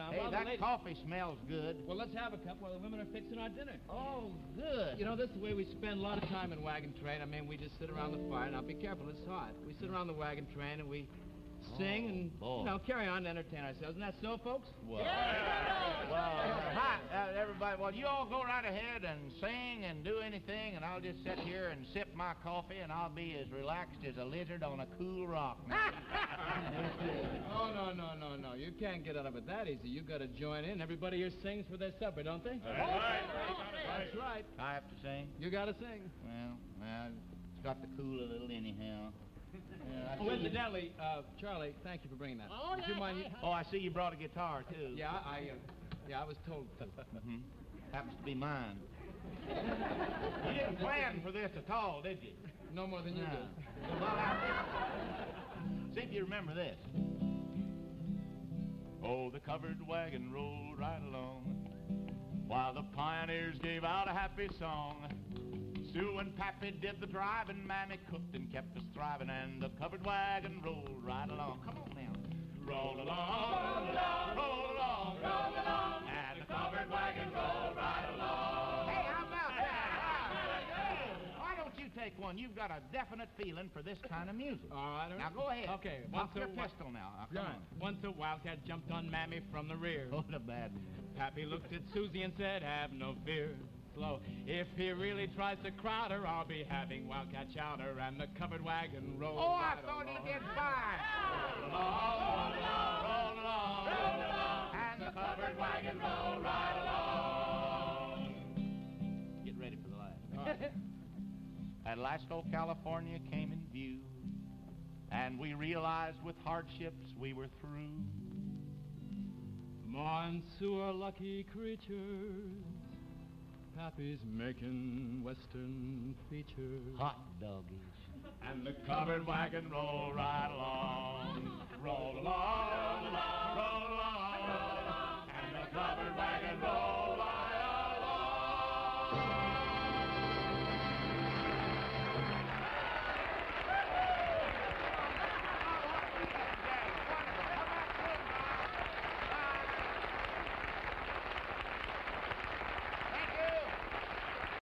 around. Hey, while that ladies- coffee smells good. Well, let's have a cup while the women are fixing our dinner. Oh, good. You know, this is the way we spend a lot of time in wagon train. I mean, we just sit around the fire. Now, be careful, it's hot. We sit around the wagon train and we sing and, boy. you know, carry on to entertain ourselves. Isn't that so, folks? Well, well, hi, uh, everybody. Well, you all go right ahead and sing and do anything, and I'll just sit here and sip my coffee, and I'll be as relaxed as a lizard on a cool rock. Oh, no, no, no, no. You can't get out of it that easy. you got to join in. Everybody here sings for their supper, don't they? That's right. I have to sing. You got to sing. Well, well, it's got to cool a little anyhow. Yeah, Oh, incidentally, uh, Charlie, thank you for bringing that. Oh, Would you mind? yeah, Oh, I see you brought a guitar too. Yeah, I, uh, yeah, I was told to. Mm -hmm. Happens to be mine. you didn't plan for this at all, did you? No more than you No. did. Well, I- see if you remember this. Oh, the covered wagon rolled right along while the pioneers gave out a happy song. Sue and Pappy did the driving, Mammy cooked and kept us thriving, and the covered wagon rolled right along. Come on now. Roll along, roll along, roll along, roll along, and the covered wagon rolled right along. Hey, how about that? Why don't you take one? You've got a definite feeling for this kind of music. All right. all Now right. go ahead. Okay. Pop your a pistol now. Now, come Right. on. Once a wildcat jumped on Mammy from the rear. What a bad. Pappy looked at Susie and said, "Have no fear." Slow. If he really tries to crowd her, I'll be having wildcat chowder and the covered wagon roll. Oh, I right thought along. he did fine. Roll along, roll along, roll along, and the covered wagon rolled right along. Get ready for the laugh. All right. At last, old California came in view, and we realized with hardships we were through. Ma and Sue are lucky creatures. Pappy's making Western features. Hot doggies. And the covered wagon rolled right along.